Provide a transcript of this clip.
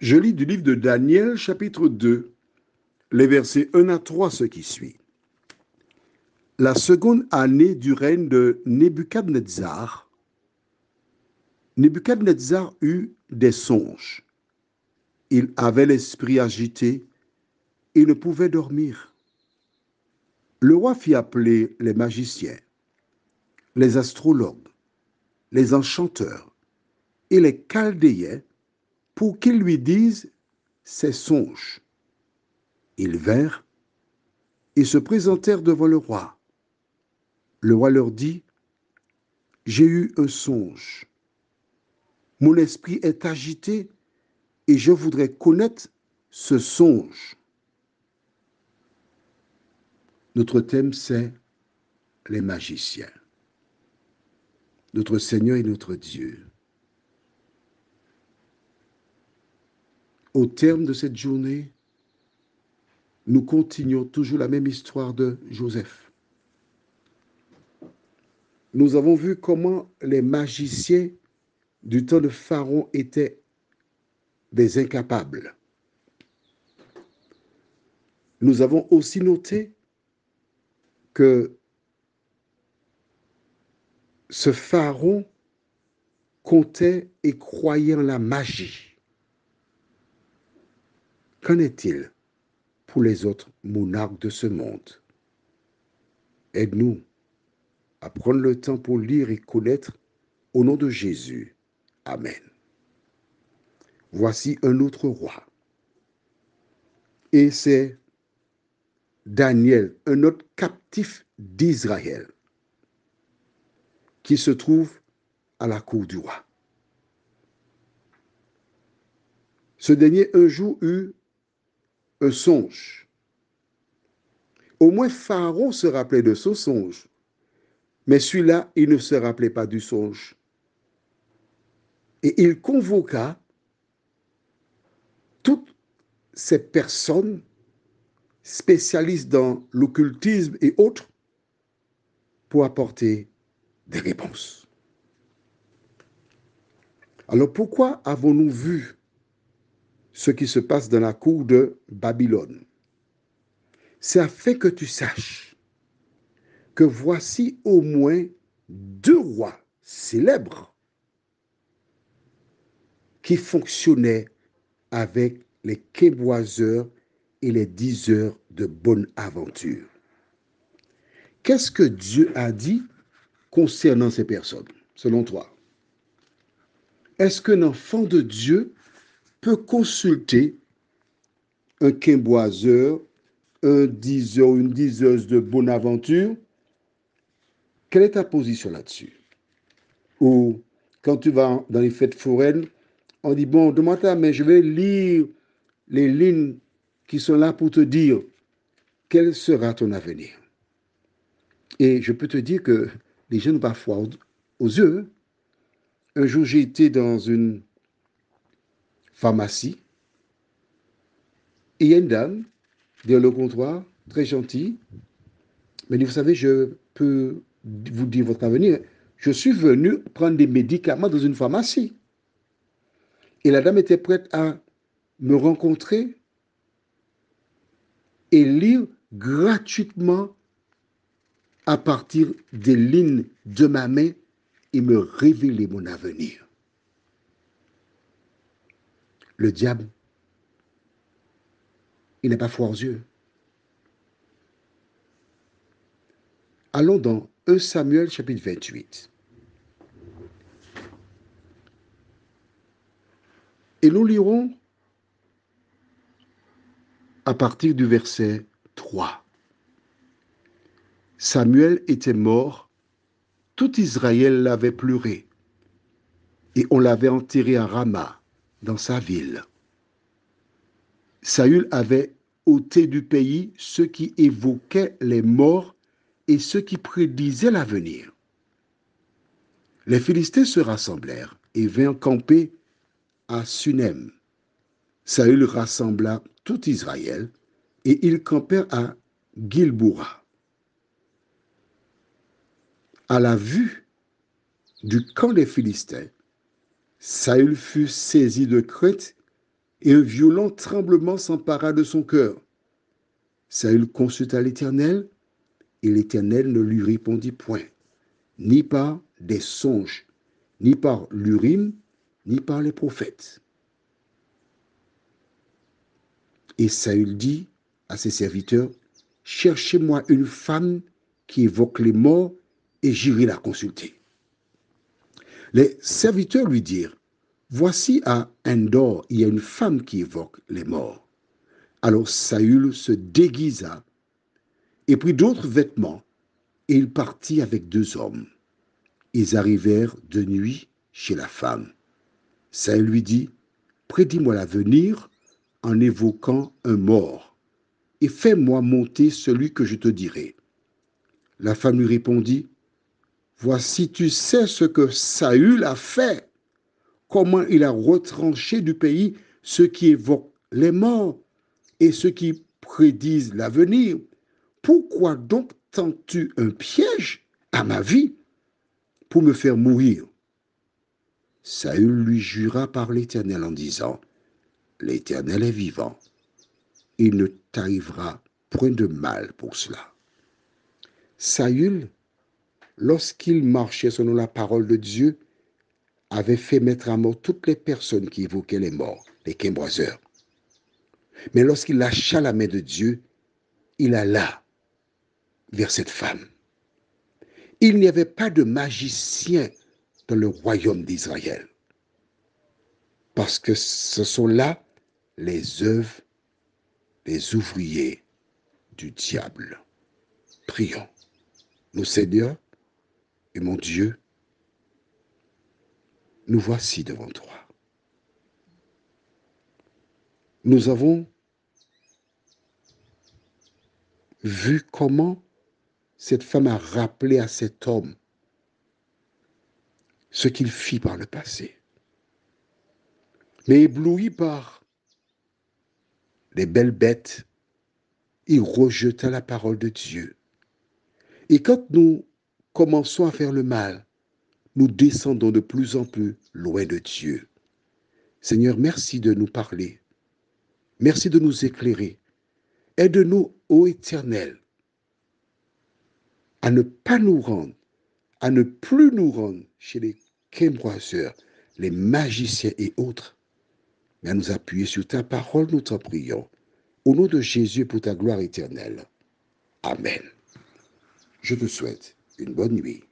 Je lis du livre de Daniel chapitre 2, les versets 1 à 3, ce qui suit. La seconde année du règne de Nebuchadnezzar, Nebuchadnezzar eut des songes. Il avait l'esprit agité et ne pouvait dormir. Le roi fit appeler les magiciens, les astrologues, les enchanteurs et les chaldéens pour qu'ils lui disent ses songes. Ils vinrent et se présentèrent devant le roi. Le roi leur dit, J'ai eu un songe. Mon esprit est agité et je voudrais connaître ce songe. Notre thème, c'est les magiciens. Notre Seigneur et notre Dieu. Au terme de cette journée, nous continuons toujours la même histoire de Joseph. Nous avons vu comment les magiciens du temps de Pharaon étaient des incapables. Nous avons aussi noté que ce Pharaon comptait et croyait en la magie. Qu'en est-il pour les autres monarques de ce monde? Aide-nous à prendre le temps pour lire et connaître au nom de Jésus. Amen. Voici un autre roi. Et c'est Daniel, un autre captif d'Israël, qui se trouve à la cour du roi. Ce dernier un jour eut un songe. Au moins Pharaon se rappelait de son songe, mais celui-là, il ne se rappelait pas du songe. Et il convoqua toutes ces personnes spécialistes dans l'occultisme et autres pour apporter des réponses. Alors pourquoi avons-nous vu ce qui se passe dans la cour de Babylone C'est afin que tu saches que voici au moins deux rois célèbres qui fonctionnaient avec les québoiseurs et les dix heures de bonne aventure. Qu'est-ce que Dieu a dit concernant ces personnes, selon toi? Est-ce qu'un enfant de Dieu peut consulter un quimboiseur, un diseur, une diseuse de bonne aventure Quelle est ta position là-dessus? Ou quand tu vas dans les fêtes foraines, on dit, bon, demande ta mais je vais lire les lignes qui sont là pour te dire quel sera ton avenir. Et je peux te dire que les pas foi aux yeux. Un jour, j'ai été dans une pharmacie et il y a une dame derrière le comptoir, très gentille. Mais vous savez, je peux vous dire votre avenir. Je suis venu prendre des médicaments dans une pharmacie. Et la dame était prête à me rencontrer et lire gratuitement à partir des lignes de ma main et me révéler mon avenir. Le diable, il n'est pas froid aux yeux. Allons dans 1 Samuel chapitre 28. Et nous lirons à partir du verset 3. Samuel était mort, tout Israël l'avait pleuré, et on l'avait enterré à Rama, dans sa ville. Saül avait ôté du pays ceux qui évoquaient les morts et ceux qui prédisaient l'avenir. Les Philistins se rassemblèrent et vinrent camper à Sunem. Saül rassembla tout Israël et ils campèrent à Gilboura. À la vue du camp des Philistins, Saül fut saisi de crainte et un violent tremblement s'empara de son cœur. Saül consulta l'Éternel, et l'Éternel ne lui répondit point, ni par des songes, ni par l'Urim, ni par les prophètes. Et Saül dit à ses serviteurs, Cherchez-moi une femme qui évoque les morts, et j'irai la consulter. Les serviteurs lui dirent, Voici à Endor, il y a une femme qui évoque les morts. Alors Saül se déguisa et prit d'autres vêtements, et il partit avec deux hommes. Ils arrivèrent de nuit chez la femme. Saül lui dit, Prédis-moi l'avenir en évoquant un mort, et fais-moi monter celui que je te dirai. La femme lui répondit, Voici, tu sais ce que Saül a fait, comment il a retranché du pays ceux qui évoquent les morts et ceux qui prédisent l'avenir. Pourquoi donc tends-tu un piège à ma vie pour me faire mourir? Saül lui jura par l'Éternel en disant, L'Éternel est vivant, il ne t'arrivera point de mal pour cela. Saül, lorsqu'il marchait selon la parole de Dieu, avait fait mettre à mort toutes les personnes qui évoquaient les morts, les quimboiseurs. Mais lorsqu'il lâcha la main de Dieu, il alla vers cette femme. Il n'y avait pas de magicien dans le royaume d'Israël. Parce que ce sont là les œuvres des ouvriers du diable. Prions. Mon Seigneur mon Dieu, nous voici devant toi. Nous avons vu comment cette femme a rappelé à cet homme ce qu'il fit par le passé. Mais ébloui par les belles bêtes, il rejeta la parole de Dieu. Et quand nous commençons à faire le mal, nous descendons de plus en plus loin de Dieu. Seigneur, merci de nous parler. Merci de nous éclairer. Aide-nous, ô Éternel, à ne pas nous rendre, à ne plus nous rendre chez les quimboiseurs, les magiciens et autres, mais à nous appuyer sur ta parole, nous t'en prions. Au nom de Jésus pour ta gloire éternelle. Amen. Je te souhaite une bonne nuit.